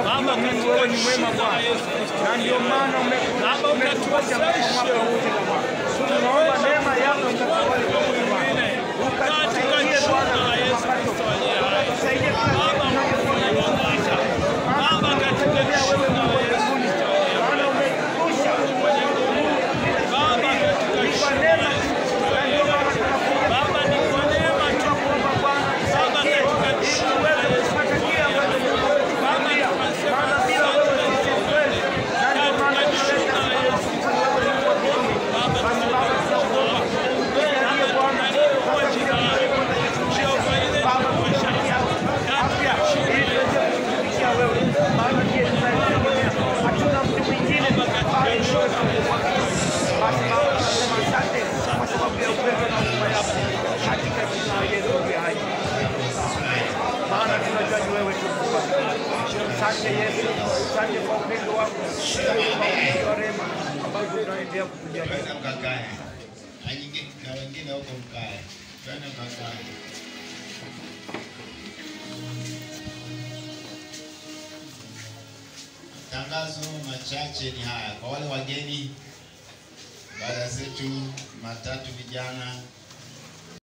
unataka kujua mimi wewe ni mwema Bwana, na ndio maana umetuwezesha. Tunaomba Asante Yesu, asante kwa upendo wako, asante kwa upendo rema ambao unaendelea kutujalia. Huko. Tangazo machache ni haya kwa wale wageni, dada zetu matatu vijana